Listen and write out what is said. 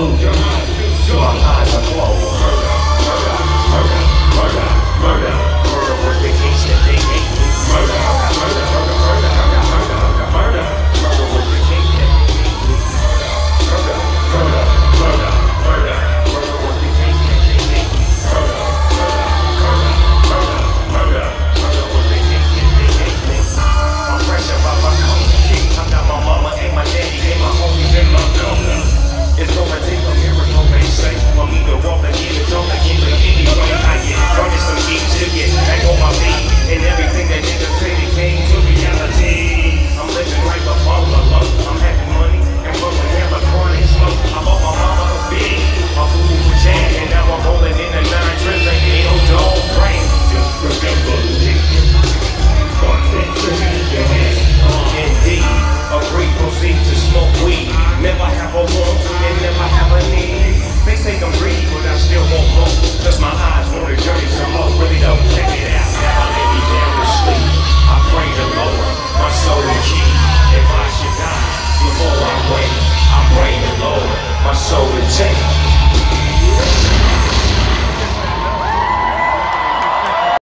Boom.